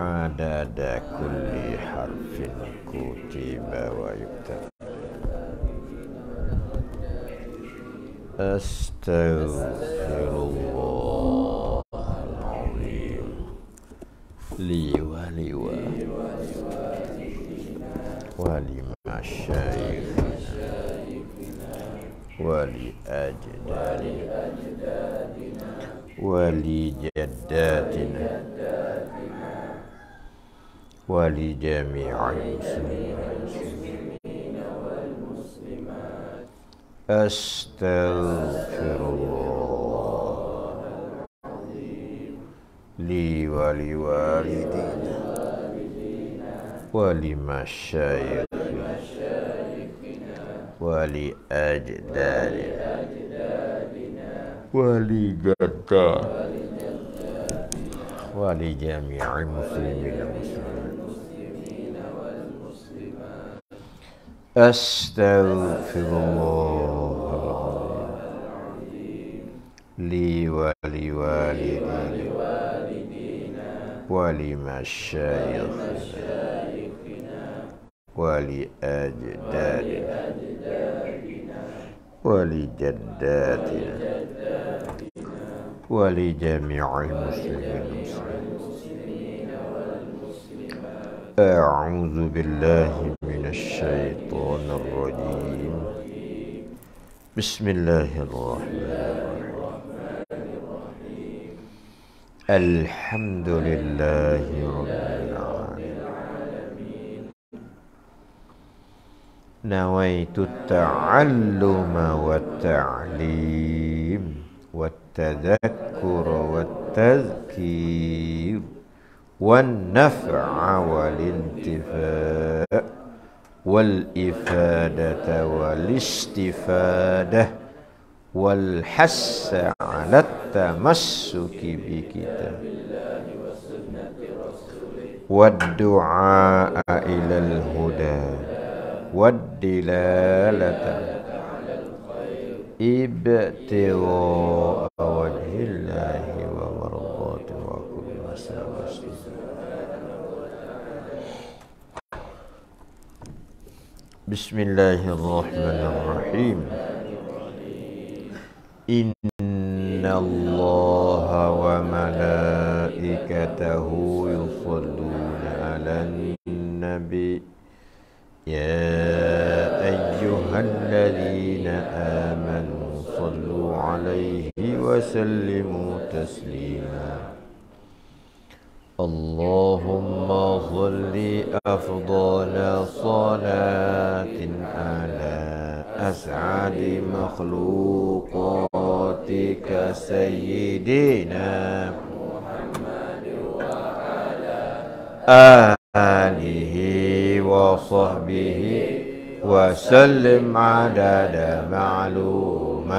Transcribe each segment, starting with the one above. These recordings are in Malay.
عدد كل حرف كتب ويكتب أستغفر الله العظيم لي ولي ولمشايخنا ولأجدادنا ولجداتنا ولجميع المسلمين أستغفر الله لي ولوالدينا ولمشايخنا ولأجدادنا ولجداتنا ولجميع المسلمين. والمسلمات أستغفر الله لي ولوالدينا ولمشايخنا ولأجدادنا ولجداتنا ولجميع المسلمين. أعوذ بالله من الشيطان الرجيم. بسم الله الرحمن الرحيم. الحمد لله رب العالمين. نويت التعلم والتعليم. والتذكر والتذكير والنفع والانتفاء والإفادة والإستفادة والحث على التمسك بكتاب والدعاء إلى الهدى والدلالة إبتغاء وجه الله ومرضاته وكل مساء بسم الله الرحمن الرحيم. إن الله وملائكته يصلون على النبي. يا أيها الذين آمنوا وسلموا تسليما. اللهم صل أفضل صلاة على أسعد مخلوقاتك سيدنا محمد وعلى آله وصحبه وسلم عدد معلوماتك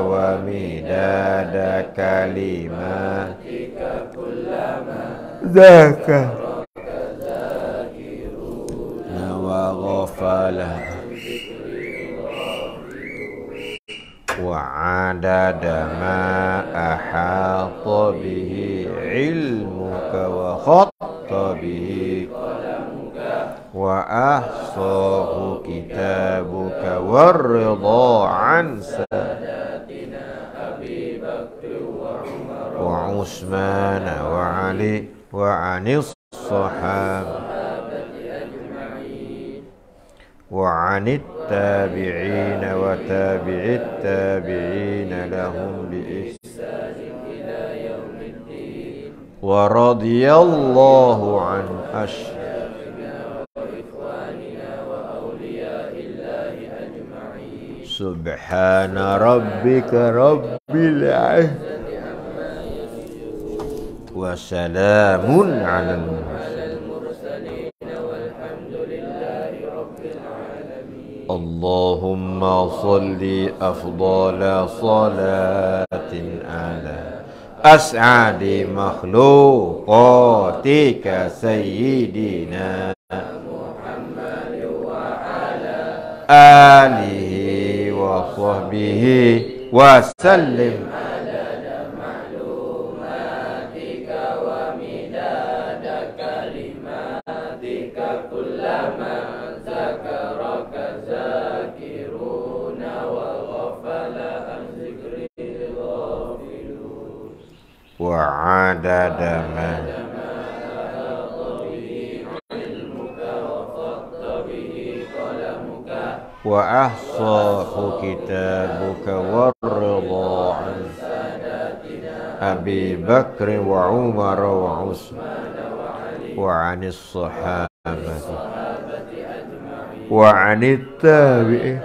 ومداد كلماتك كلما ذاك وغفل وعدد ما أحاط به علمك وخط به وأحصاه كتابك والرضا عن ساداتنا أبي بكر وعمر وعثمان وعلي وعن الصحابة وعن التابعين وتابع التابعين لهم بإحسان إلى يوم الدين ورضي الله عن أشهر سبحان ربك رب العزة. وسلام على المرسلين. والحمد لله رب العالمين اللهم صل أفضل صلاة على أسعد مخلوقاتك سيدنا محمد وعلى آله وصحبه وسلم. عدد معلوماتك ومداد كلماتك كلما ذكرك ذاكرون وغفل عن ذكر الغافلون وعدد من وأحصاه كتابك والرضا عن أبي بكر وعمر وعثمان وعن الصحابة وعن التابعين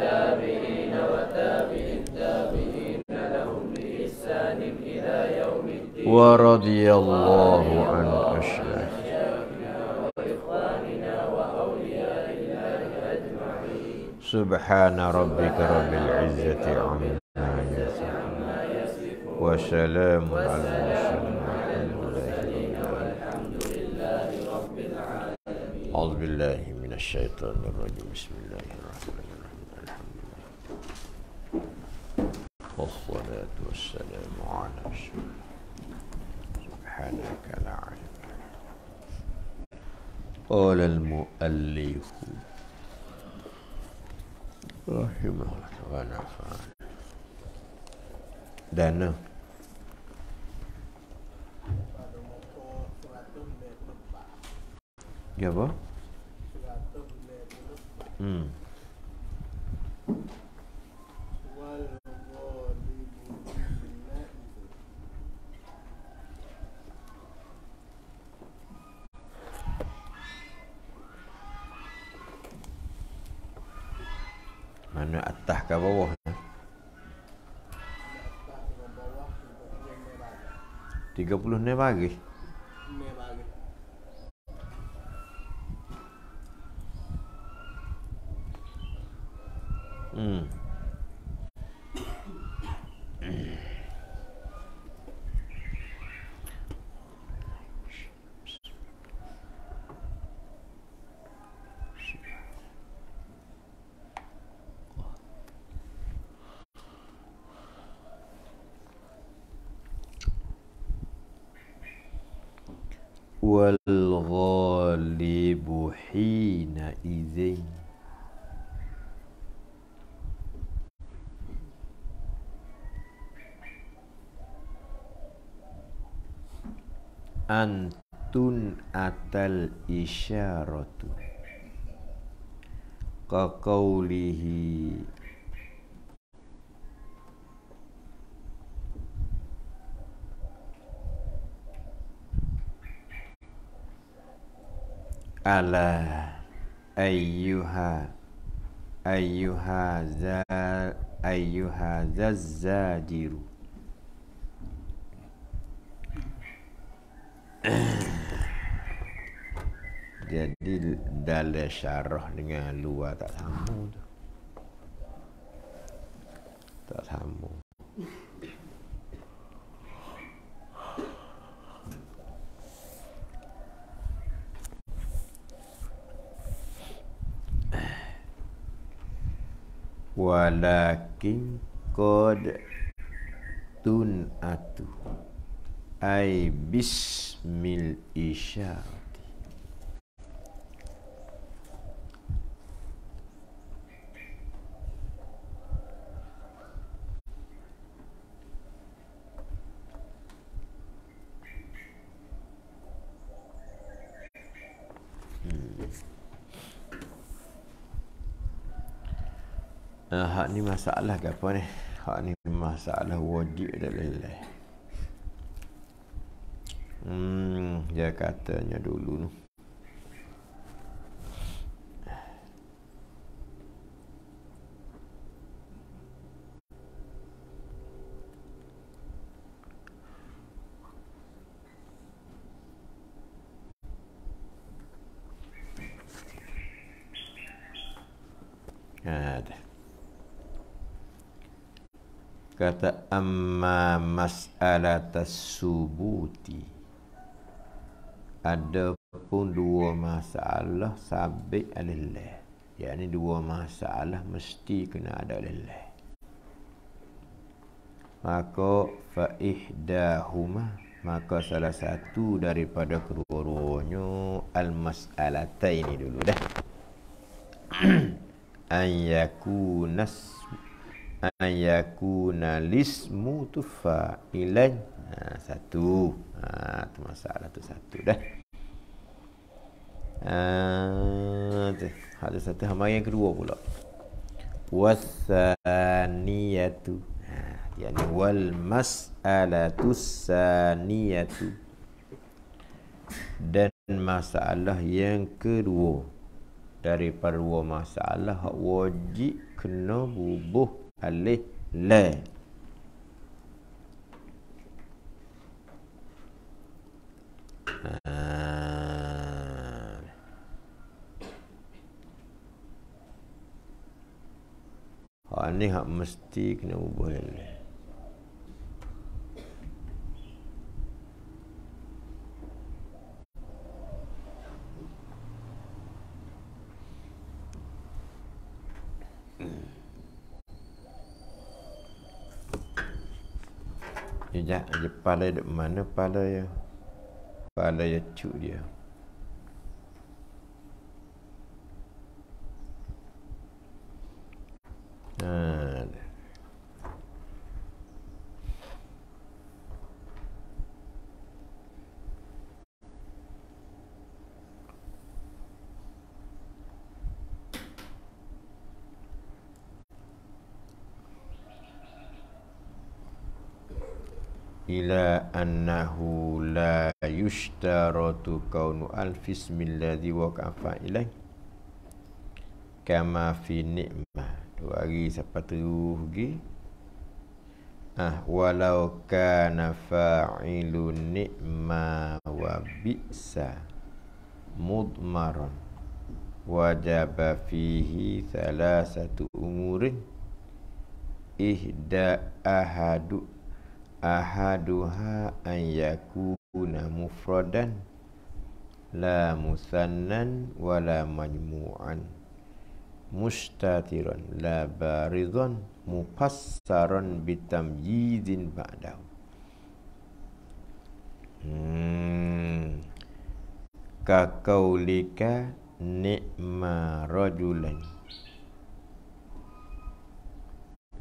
ورضي الله عن سبحان ربك رب العزة عما يصفون. وسلام على المرسلين. والحمد لله رب العالمين أعوذ بالله من الشيطان الرجيم. بسم الله الرحمن الرحيم. الحمد لله والصلاة والسلام على رسول الله سبحانك لا علم قال المؤلف رحمه الله ونفعنا dana Ya apa? Hmm. Mana atas ke bawah? Tiga puluh ni bagi. Antun atal isyaratu. Kaqaulihi ala ayyuha ayyuha za ayyuha zazzajiru Jadi dalam syarah dengan luar tak sama tu. Tak sama. Walakin qad tun atu ay bismil isyarati Uh, hak ni masalah ke apa ni? Hak ni masalah wajib dan leleh. Hmm, dia katanya dulu tu. Ada. Kata amma mas'alatas subuti ada pun dua masalah sabit alillah. Yang dua masalah mesti kena ada alillah. Maka fa ihdahuma maka salah satu daripada kedua-duanya al mas'alataini dulu dah. an yakunas an yakuna lismu tufa'ilan Ha, satu. Ha, tu masalah tu satu dah. Ha, tu. Ada satu hamba yang kedua pula. Wasaniyatu. Ha, yani wal mas'alatu saniyatu. Dan masalah yang kedua daripada masalah wajib kena bubuh alih la Ha ni hak mesti kena ubah lagi. Dia dia pala dek mana pala ya? Pala ya cuk dia. Ha. Ila annahu la yushtaratu kaunu alfis milladhi waqafa ilaih kama fi ni'mah. Dua hari siapa terus pergi. Ah walau kana fa'ilu ni'ma wa bi'sa mudmaran. Wajaba fihi thalathatu umurin. Ihda ahadu ahaduha an yakuna mufradan la musannan wala majmu'an mustatiran la baridan mupassaran bitamyizin ba'dahu. Hmm. kakaulika ni'ma rajulan.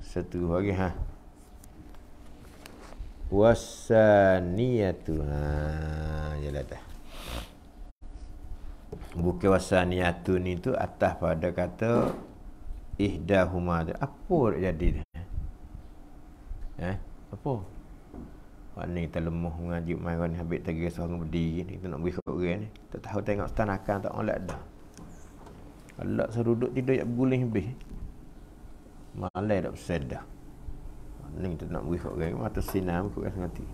Satu lagi ha wasaniyatu ha jelah dah bukan wasaniyatu ni tu atas pada kata ihdahuma apa jadi eh apa Wak ni lemah mengaji mai ni habis tagi seorang berdiri ni kita nak beri kau orang ni. Tak tahu tengok stanakan tak oleh dah. Suruh duduk tidur yak berguling habis. Malai tak sedar. Ni kita nak beri orang mata sinar aku rasa mati.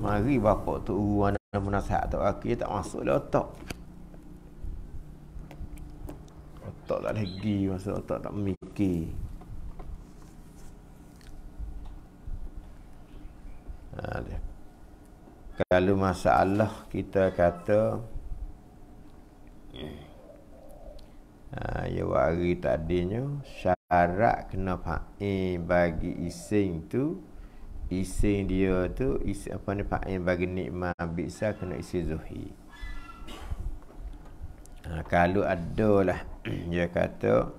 Mari bapa tu uru mana menasihat tu akhir tak masuk le otak. Otak tak lagi masa otak tak mikir. Ha, Kalau masalah kita kata ha, Ya wari tadinya syarat kena fa'in bagi ising tu ising dia tu isi apa ni fa'in bagi nikmat bisa kena isi zuhi ha, kalau ada lah. Dia kata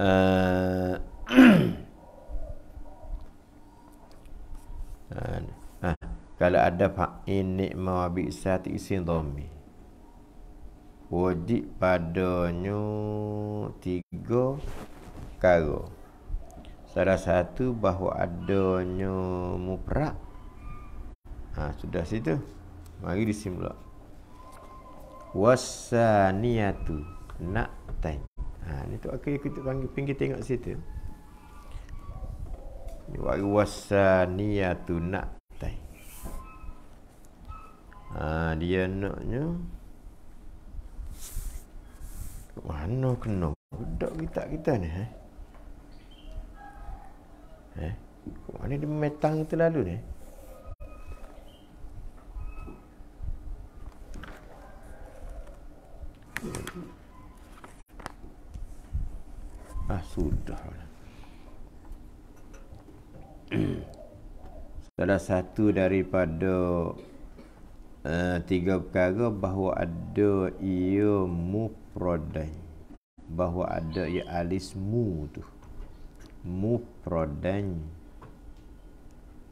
uh, ha, kalau ada fa'in nikmat bisa tu isi dhammi wajib padanya tiga perkara salah satu bahawa adanya muprak. Ha, sudah situ. Mari disimula wasaniyatu nak time ha, ni tu akhir kita panggil pinggir tengok situ. Ni wasaniyatu nak time ha, dia naknya mana kena budak kita kita ni eh? Eh? Mana dia metang kita lalu ni? Ah sudah. Salah satu daripada uh, tiga perkara bahawa ada ia muf mufradan bahawa ada ya alismu tu. Mufradan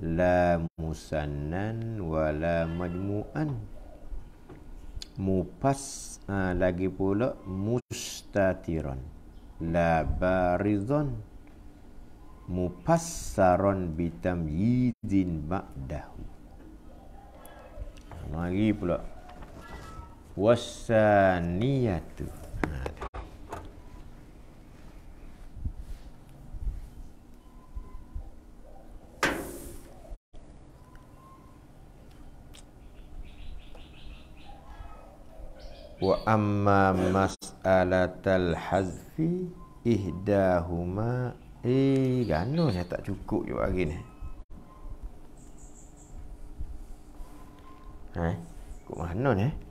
la musannan wala majmu'an. Mupas ha, lagi pula mustatiran. La barizon mupassaron bitam yidin ba'dahu. Lagi pula wasaniyatu wa amma mas'alatal hazfi ihdahuma. Eh gano saya tak cukup je hari ni. Ha kok mana ni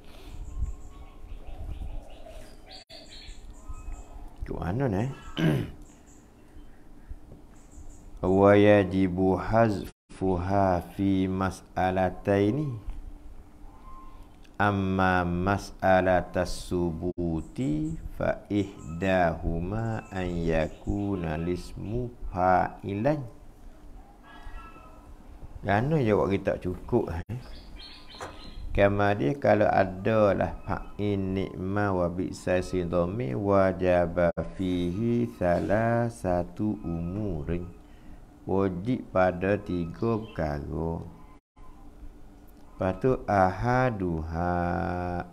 mana ni wa yajibu hazfuha fi mas'alataini. Amma mas'alatas subuti fa ihdahuma an yakuna lismu fa'ilan Kerana jawab kita cukup eh? Kama dia kalau ada lah fa'in ni'ma wa bi'sa sindomi wajaba fihi salah satu umurin Wajib pada tiga perkara Lepas tu ahaduha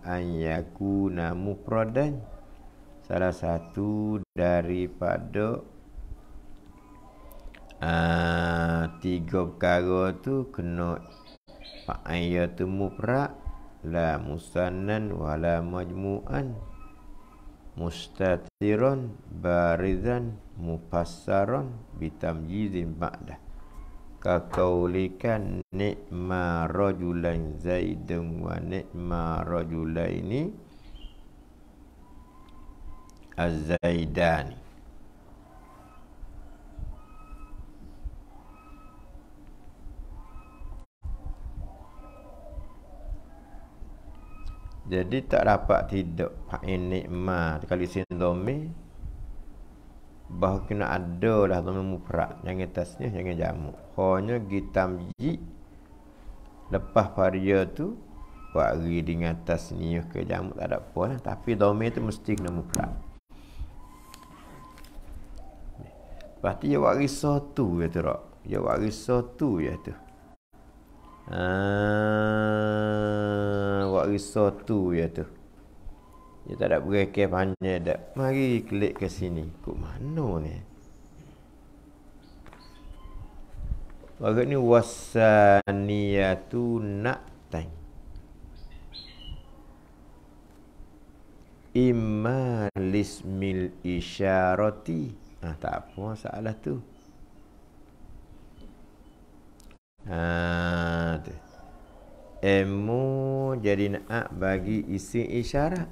an yakuna mufradan. Salah satu daripada uh, tiga perkara tu kena fa'aya tu mufrad la musannan wala majmu'an. Mustatiran barizan mufassaran bitamjizin ba'dah kakaulikan nikma rajulan zaidun wa nikma rajulaini az-zaidani Jadi tak dapat tidak Fa'in nikma Kali sindome bahawa kena ada lah dalam mufrad jangan tasnya jangan jamu hanya gitam ji lepas paria tu wari dengan tasnya ke jamu tak ada apa lah. tapi domain tu mesti kena mufrad Pasti ya wari satu ya tu rak. Ya wari satu ya tu. Ah, wari satu ya tu. Dia tak ada berekeh panjang dah. Mari klik ke sini. Kok mana ni? Bagai ni wasaniyatu na'tan. Imma lismil isyarati. Ah tak apa masalah tu. Ha tu. Emu jadi nak bagi isi isyarat.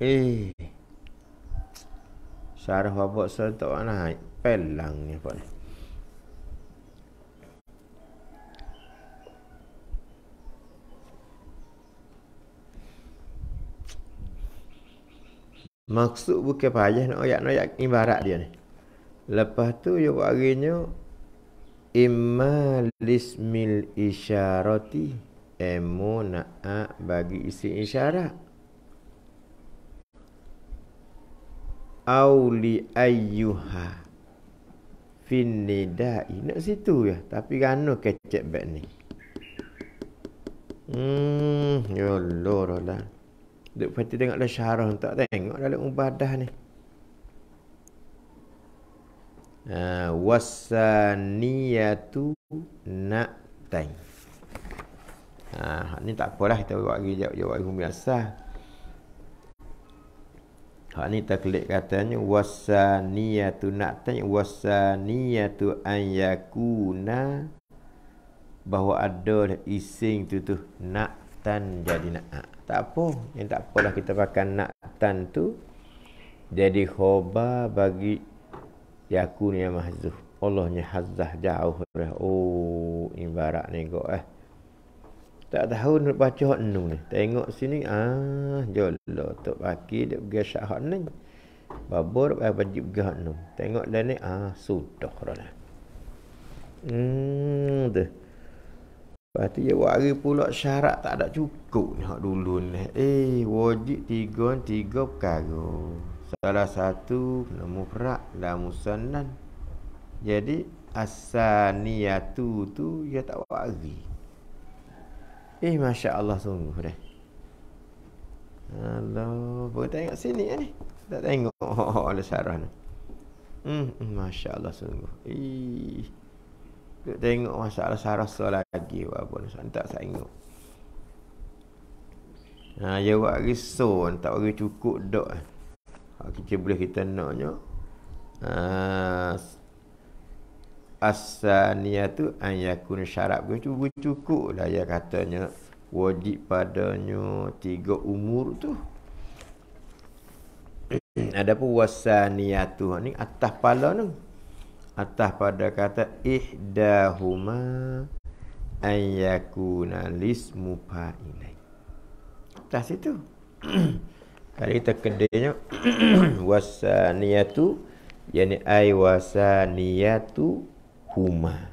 Eh. Syarah babak saya tak nak pelang ni apa ni. Maksud bukan payah nak ayat nak ayat ibarat dia ni. Lepas tu dia buat harinya imma lismil isyarati emu nak bagi isi isyarat. Auli ayyuha. Fin nidai nak situ ya? Tapi kanu kecek back ni. Hmm ya Allah lah duk pati tengok dah syarah tak tengok dalam ubadah ni. Ha wasaniyatu na'tain ha ni tak apalah kita buat lagi jawab jawab biasa Hak ni taklid katanya wasaniyatu nak tanya wasaniyatu an yakuna bahawa ada ising tu tu nak tan jadi nak. Tak apa yang tak apalah kita pakai nak tan tu jadi khobar bagi yakun yang mahzuf. Allahnya hazah jauh. Oh ibarat ni kok eh tak tahu nak baca hak nu ni tengok sini ah jolo tok baki dia pergi syahat ni babur ai wajib pergi hak nu tengok dah ni ah sudah dah hmm tu Lepas tu dia wari pula syarat tak ada cukup ni hak dulu ni. Eh wajib tiga tiga perkara. Salah satu kena mufrad dan musannan. Jadi asaniyatu tu dia tak wari. Eh masya Allah sungguh deh. Allah, boleh tengok sini ni. Tak tengok oh, ada syarah ni. Hmm, masya Allah sungguh. Eh. Kita tengok masalah sarasa lagi apa ni tak tengok. Ha ya buat risau tak bagi cukup dok. Ha kita boleh kita naknya. Ha asania tu an yakun syarat ke cukup lah ya katanya. Wajib padanya tiga umur tu. Adapun wasaniatu ni atas pala tu. Atas pada kata ihdahuma an yakuna lismu fa'ilai. Atas itu. Kalau kita kedainya wasaniyatu yani ay wasaniyatu huma.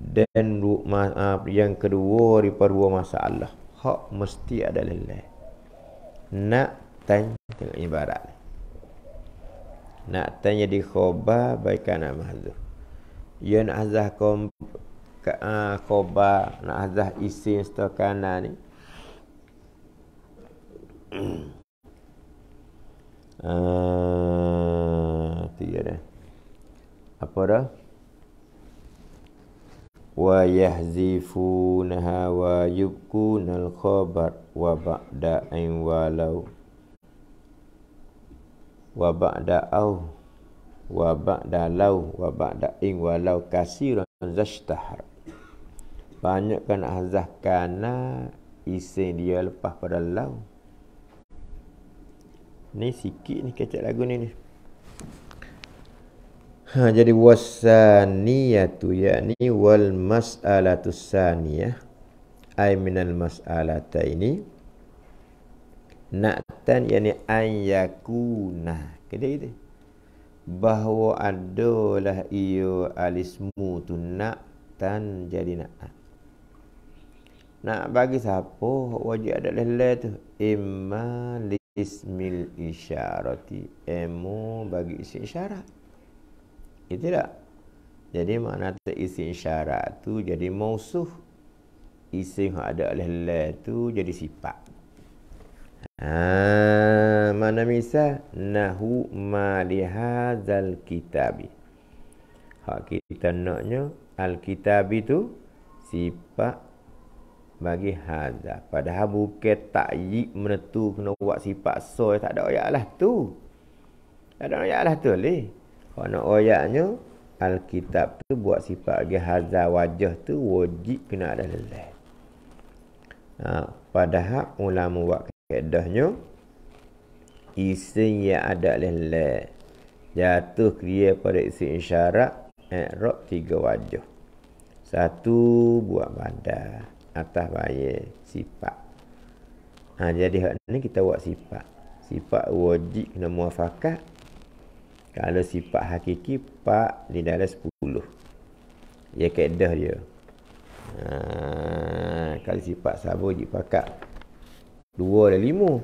Dan maaf yang kedua daripada dua masalah hak mesti ada lelai. Nak tanya tengok ibarat. Nak tanya di khoba baikkan nak mahzuf. Ya nak azah kom ka, uh, khoba nak azah isim setelah kanan ni. Uh, tu ya dah. Apa dah wa yahzifunaha wa yubkunal khabar wa ba'da ain walau wa ba'da au wa ba'da lau wa ba'da in walau kasiran zashtahar banyak kan azah kana isi dia lepas pada lau ni sikit ni kecek lagu ni ni ha jadi wasaniyatu yakni wal mas'alatu saniyah ay minal mas'alataini Naktan yani an yakuna. Kata kita. Bahawa adalah ia alismu tu naktan jadi nak. Nak bagi siapa wajib ada lelai tu. Imma lismil isyarati. Emu bagi isyarat. Itu tak? Jadi makna tu isi isyarat tu jadi mausuh. Isi yang ada lelai tu jadi sifat. Ha, mana misal nahu ma lihadzal kitabi. Hak kita naknya al-kitab itu sifat bagi hadza. Padahal bukan takyid menentu kena buat sifat so tak ada ayat lah tu. Tak ada ayat lah tu leh. Nak ayatnya Alkitab tu buat sifat bagi hadza wajah tu wajib kena ada lelai. Ha, padahal ulama buat Kedahnya isim yang ada lelai jatuh kriya pada isim isyarat i'rab tiga wajah. Satu buat badan atas bayar sifat. Ha, jadi hak ni kita buat sifat. Sifat wajib kena muafakat. Kalau sifat hakiki pak di dalam sepuluh. Ya kedah dia. Ha, kalau sifat sabar wajib pakat Dua dan lima.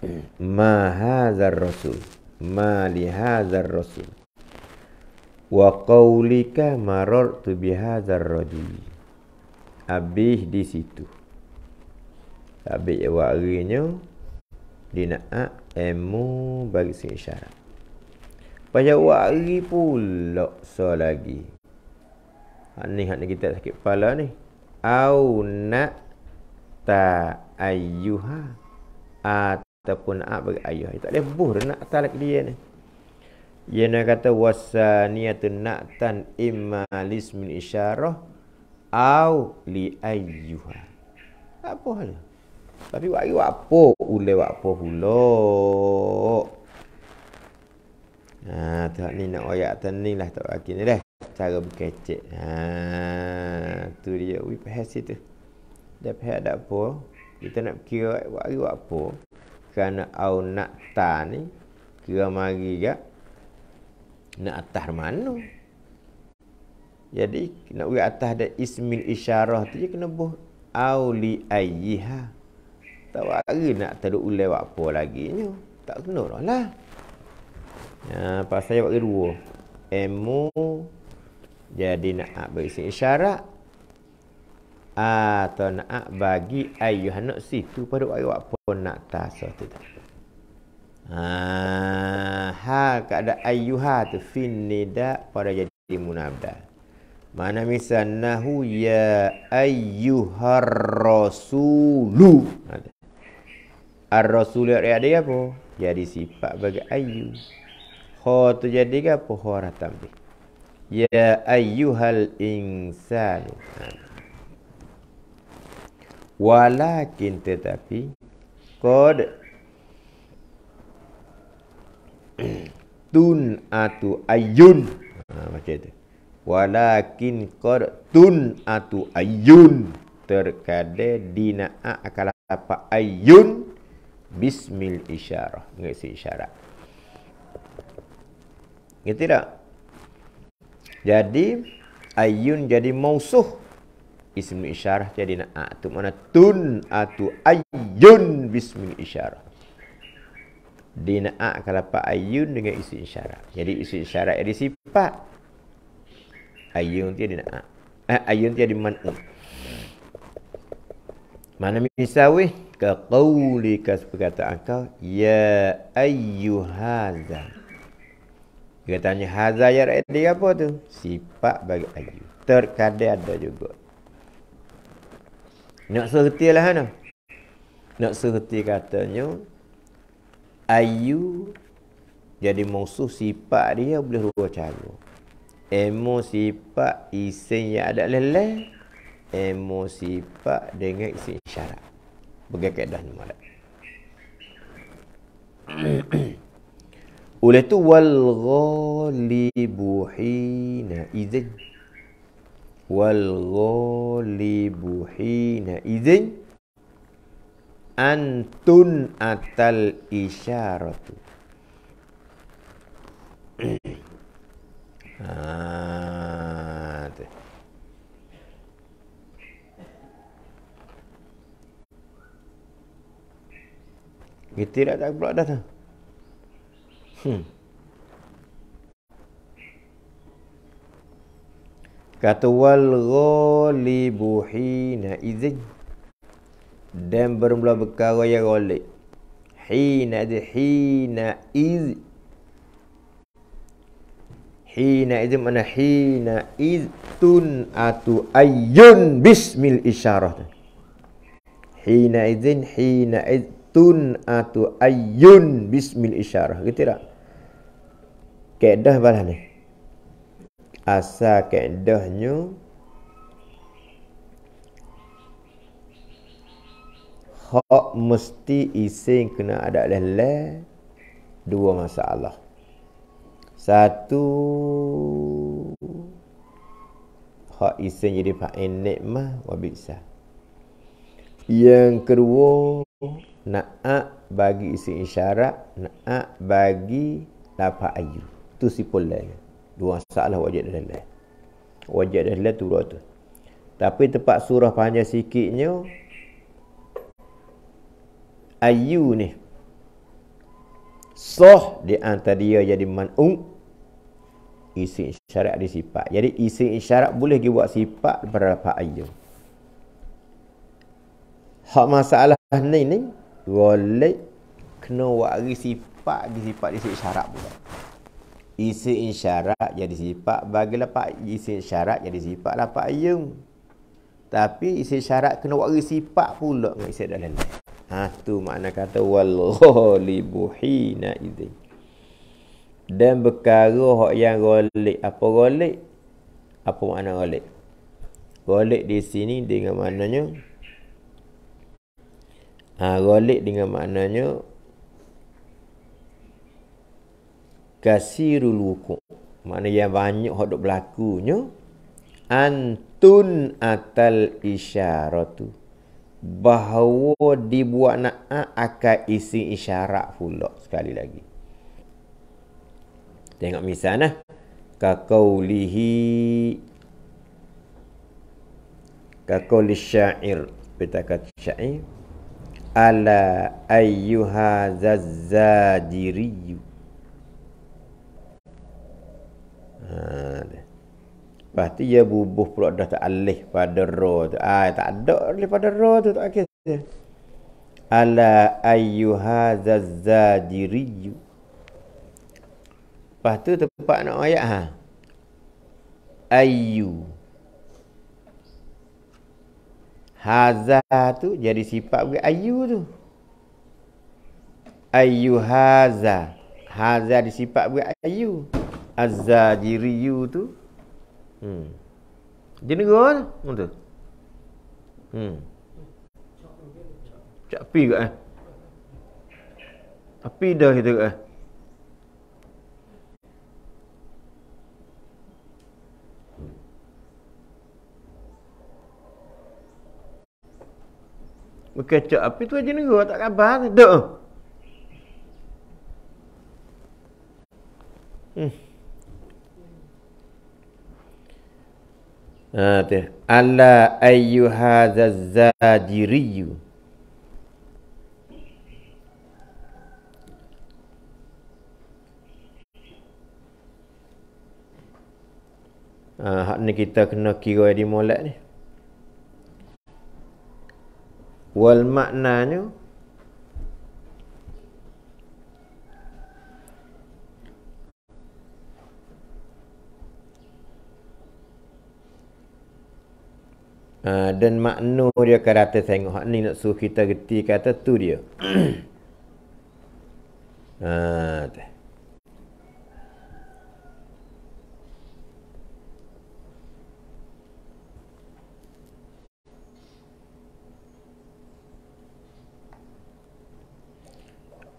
Ma hazar rasul. Ma li hazar rasul. Wa qawlika marartu bi hazar rajul. Habis di situ. Habis warinya dinaat emu bagi si isyarat. Pada wari pula so lagi. Ha, ni hak ni kita sakit kepala ni. Au nak ta ayyuha ataupun a bagi ayuh tak boleh buh nak talak dia ni dia nak kata wasaniyatun na'tan imma lismin isyarah au li ayyuha apa hal Tapi buat lagi buat apa? Ulai buat apa pula? Ha, tu ni nak atas ni lah tak bagi ni dah. Cara berkecek. Ha, tu dia. Ui, pahas tu. Dah pahas ada apa? Kita nak kira buat lagi buat apa? Kerana au nak ta ni. Kira mari gak. Nak atas mana? Jadi nak pergi atas ada ismil isyarah tu je kena buh auli ayyiha. Tak wari nak teruk ulai buat apa lagi ni. Tak kena dah lah. Ya, pasal saya bagi dua. Emu jadi nak berisi isyarat atau nak bagi ayuh nak situ pada wari buat apa nak tasa tu tak. Ha, ha kada ayuha tu fin nida pada jadi munabdah. Mana misalnahu ya ayyuhar rasulu. Ar-rasul dia apa? Jadi sifat bagi ayyu. Kha tu jadi ke apa? Kha tambah. Ya ayyuhal insan. Walakin tetapi qad tun atu ayyun. Ha, macam itu walakin tun atu ayun terkade dina'a akal apa ayun bismil isyarah. Ngisi isyarat. Ngerti tak? Jadi ayun jadi mausuh. Ismil isyarah jadi na'a tu mana tun atu ayun bismil isyarah. Dina'a akal apa ayun dengan isi isyarat. Jadi isi isyarat jadi sifat ayun tiada nak eh, ayun tiada man'um mana misawi ka qaulika perkataan kau ya ayyuhaza dia tanya haza ya dia apa tu? Sifat bagi ayu. Terkadang ada juga. Nak serti lah nak serti katanya ayu jadi musuh sifat dia boleh dua cara. Emosi pak isim yang ada leleh emosi pak dengan isim syarat bagi kaedah ni malah oleh tu wal ghalibu hina idzin wal ghalibu hina idzin antun atal isyaratu Ha, tu. Kita tak tak pula dah tu. Hmm. Kata wal ghalibu hina izin dan bermula berkara yang ghalib. Hina hina iz Hina itu mana hina tun atu ayun bismil isyarah. Hina izin hina tun atu ayun bismil isyarah. Gitu tak? Kedah balah ni. Asal kedahnya hak mesti ising kena ada leleh dua masalah. Satu Hak isim jadi fa'in nikmah wa bisa. Yang kedua Na'ak bagi isim isyarat Na'ak bagi Lapa ayu Itu si lain Dua masalah wajib dan lain Wajib dan lain tu tu Tapi tempat surah panjang sikitnya Ayu ni Soh di antara dia jadi man'um isi isyarat ada sifat. Jadi isi isyarat boleh dibuat sifat berapa ayat. Hak masalah ni ni golek kena wari sifat di sifat isi isyarat pula. Isi isyarat jadi sifat bagi lapak isi isyarat jadi sifat lapak ayat. Tapi isi syarat kena wari sifat pula dengan isi dalam lain. Ha tu makna kata wal ghalibu hina idzin dan berkara hak yang golik apa golik apa makna golik golik di sini dengan maknanya Ha, ghalib dengan maknanya kasirul wuku. Makna yang banyak hak dok berlakunya antun atal isyaratu bahawa dibuat nak akan isi isyarat pula sekali lagi. Tengok misalnya kakaulihi kaqauli syair betakat syair ala ayyuha zazzajiri lepas tu dia bubuh pula dah tak alih pada ra tu. Ah tak ada alih pada ra tu tak kira ala ayyuha zazzajiri. Lepas tu tempat nak ayat ha? Ayyu Haza tu jadi sifat bagi ayu tu. Ayu haza. Haza disifat bagi ayu. Azza jiriyu tu. Hmm. Negara tu. Betul. Hmm. Cak pi ke eh? Api dah kita ke eh? Berkecak api tu aja negara tak khabar. Tak. Hmm. Ha, tu. Alla ayyuha zazzajiriyu. Ha, hak ni kita kena kira di molek ni. Wal maknanya? Uh, dan makna dia kata tengok. Ni nak suruh kita reti kata tu dia. ha,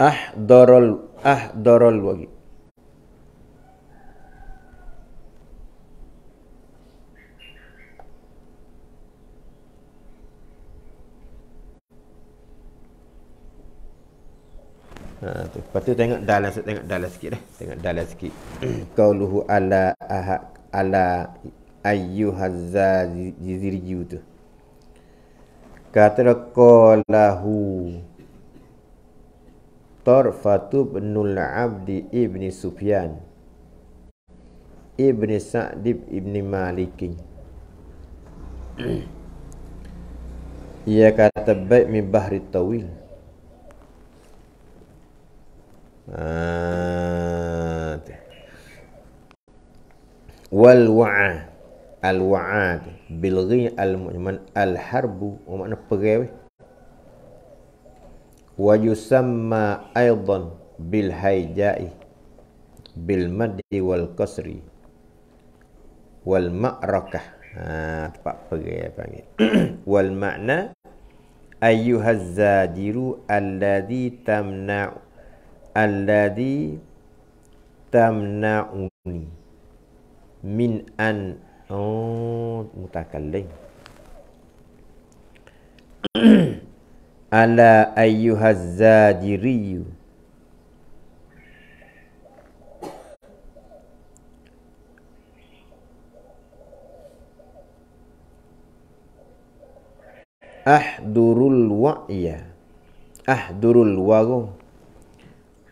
ahdarul ahdarul wagi Ha tu. Lepas tu tengok dalam tengok dalam sikit dah. Tengok dalam sikit. Qauluhu ala aha ala ayyuhazza jizirju tu. Kata qalahu Tarfatu binul Abdi ibni Sufyan. Ibni Sa'dib ibni Maliki. Ia kata baik mi bahri tawil. Ah, Wal wa'a Al wa'ad Bilghi al mu'man Al harbu Makna pergi wa yusamma aidan bil hayja'i bil maddi wal qasri wal ma'rakah ha tempat pergi panggil. wal makna ayyuhaz zadiru alladhi tamna'u alladhi tamna'uni min an oh mutakallim ala ayyuhaz zadiriyu ahdurul wa'ya. Ahdurul wagu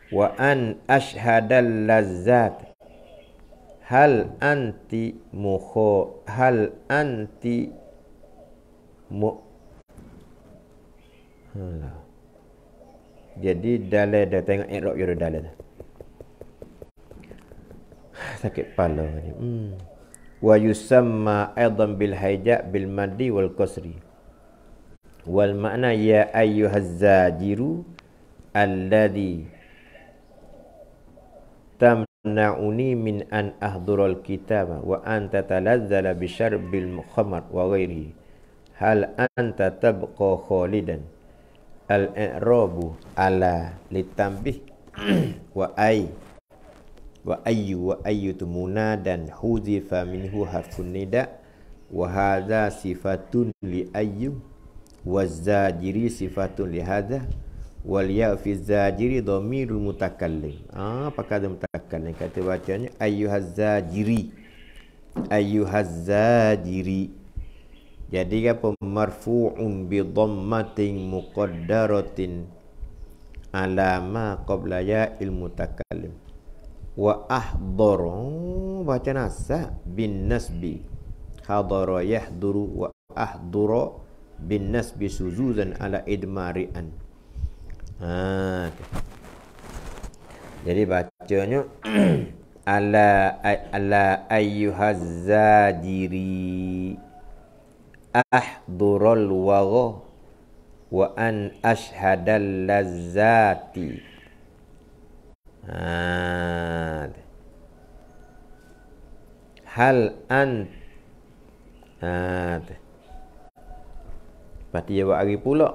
wa an ashhadal lazzat. Hal anti mukho hal anti mu Alah. Jadi dalam dah tengok i'rab dia dalam. Sakit kepala ni. Hmm. Wa yusamma aidan bil haja bil maddi wal qasri. Wal makna ya ayyuhaz zajiru alladhi tamna'uni min an ahdural kitaba wa anta talazzala bi syarbil khamar wa ghairihi hal anta tabqa khalidan al-i'rabu ala litambih wa ay wa ayyu wa ayyu tu munadan huzifa minhu harfun nida. Wa hadha sifatun li ayyu wa zajiri sifatun li hadha wal ya fi zajiri dhamirul mutakallim. Ah pakai mutakallim. Kata bacanya ayyuhaz zajiri ayyuhaz zajiri jadi apa? Marfu'un bi dhammatin muqaddaratin ala ma qabla ya il mutakallim. Wa ahdara baca nasa bin nasbi. Hadara yahduru wa ahdura bin nasbi suzuzan ala idmari'an. Ha jadi bacanya ala ala ayyuhaz zajiri ahdural wagha wa an ashhadal lazati ha. hal an ha. Berarti jawab hari pula.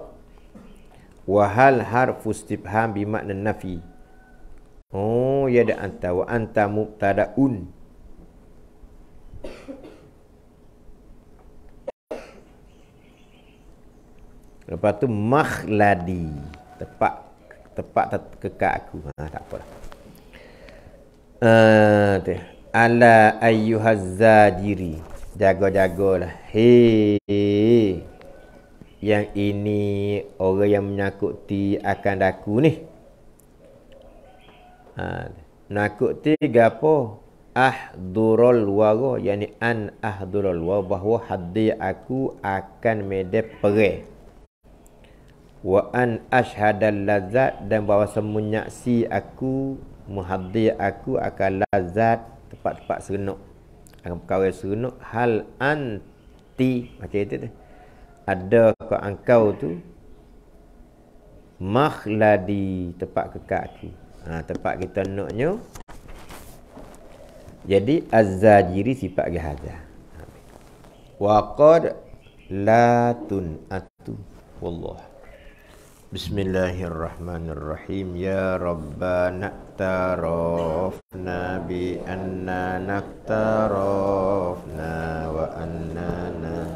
Wahal harfu istifham bimakna nafi Oh ya ada anta. wa anta mubtadaun Lepas tu makhladi. Tepat tepat kekak aku. Ha tak apa. Uh, ala ayyuhaz zajiri. Jaga-jagalah. Hei. Yang ini orang yang menyakuti akan daku ni. Ha, nakuti gapo? Ahdurul wara. Yani an ahdurul wara. Bahawa hadir aku akan mede perih wa an ashhadal lazat dan bahawa semunyaksi aku muhaddir aku akan lazat tempat-tempat serenuk akan perkara serenuk hal anti macam itu tu. Ada ke engkau tu makhladi tempat kekal aku. Ha, tempat kita naknya jadi az-zajiri sifat gahada wa qad la tun atu wallahu بسم الله الرحمن الرحيم يا ربنا اعترفنا بأننا اقترفنا وأننا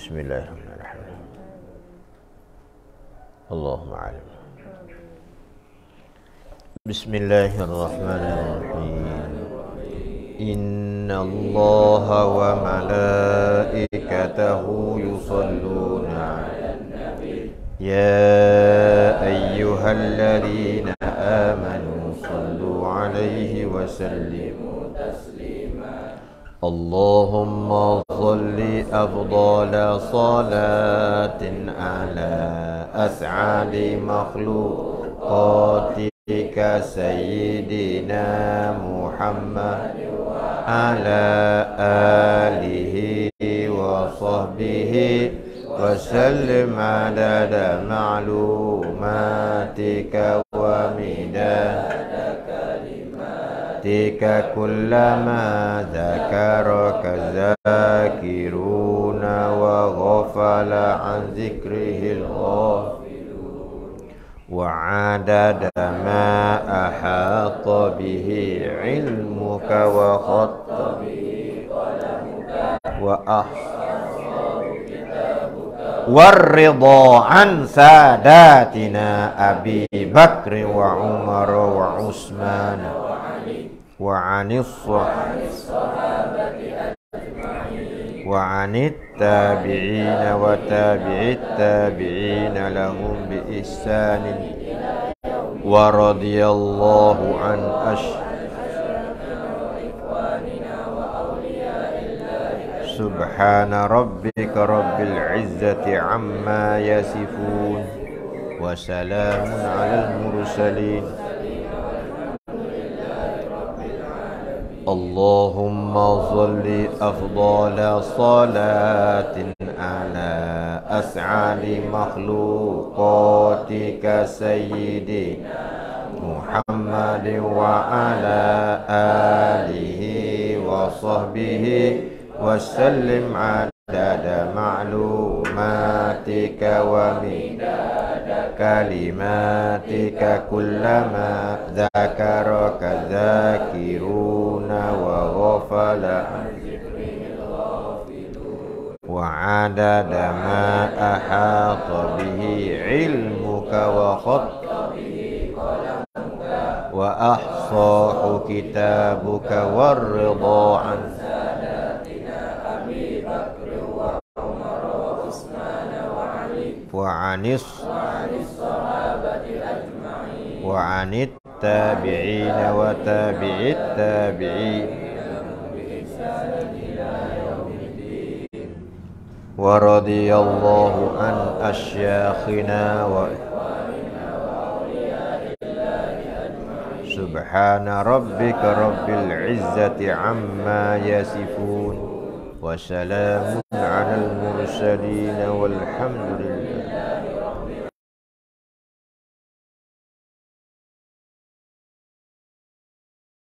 بسم الله الرحمن الرحيم. إن الله وملائكته يصلون على النبي. يا أيها الذين آمنوا صلوا عليه وسلموا. اللهم صل أفضل صلاة على أسعد مخلوقات سيدنا محمد على آله وصحبه وسلم عدد معلوماتك ومداد كلماتك كلما ذكرك الذاكرون وغفل عن ذكره الغافلون. وعدد ما أحاط به علمك وخط به قلمك. وأحصى والرضا عن ساداتنا أبي بكر وعمر وعثمان وعن الصحابة وعن التابعين وتابع التابعين لهم بإحسان ورضي الله عن أشهر سبحان ربك رب العزة عما يصفون وسلام على المرسلين. اللهم صل أفضل صلاة على أسعد مخلوقاتك سيدنا محمد وعلى آله وصحبه وسلم عدد معلوماتك ومداد كلماتك كلما ذكرك الذاكرون وغفل وعدد ما أحاط به علمك وخط وأحصاه كتابك والرضا عنه. وعن الصحابة أجمعين وعن التابعين وتابع التابعين ورضي الله عن أشياخنا و سبحان ربك رب العزة عما يصفون وسلام على المرسلين والحمد لله